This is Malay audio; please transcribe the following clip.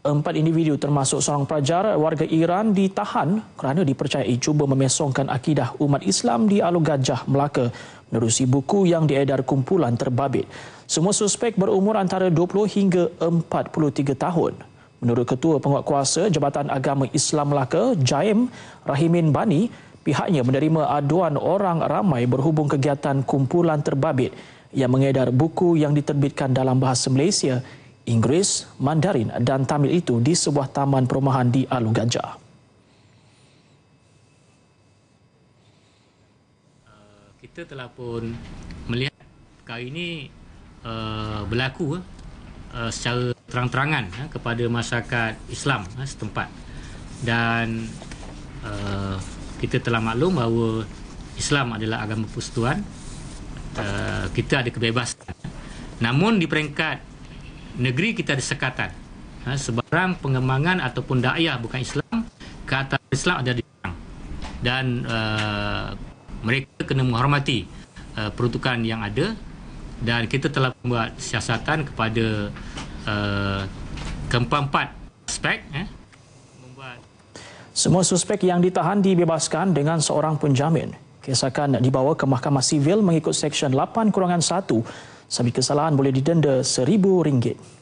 Empat individu termasuk seorang pelajar warga Iran ditahan kerana dipercayai cuba memesongkan akidah umat Islam di Alur Gajah, Melaka menerusi buku yang diedar kumpulan terbabit. Semua suspek berumur antara 20 hingga 43 tahun. Menurut Ketua Penguatkuasa Jabatan Agama Islam Melaka, Jaim Rahimin Bani, pihaknya menerima aduan orang ramai berhubung kegiatan kumpulan terbabit yang mengedar buku yang diterbitkan dalam bahasa Malaysia Inggeris, Mandarin dan Tamil itu di sebuah taman perumahan di Alur Gajah. Uh, kita telah pun melihat perkara ini uh, berlaku uh, secara terang-terangan uh, kepada masyarakat Islam uh, setempat. Dan uh, kita telah maklum bahawa Islam adalah agama persekutuan. Uh, kita ada kebebasan. Namun di peringkat negeri kita ada sekatan. Ha, sebarang pengembangan ataupun dakwah bukan Islam ke atas Islam ada di. Dan uh, mereka kena menghormati uh, peruntukan yang ada dan kita telah membuat siasatan kepada uh, keempat-empat aspek eh, semua suspek yang ditahan dibebaskan dengan seorang penjamin. Kes akan dibawa ke Mahkamah Sivil mengikut Seksyen 8-1 Sabi kesalahan boleh didenda RM1,000.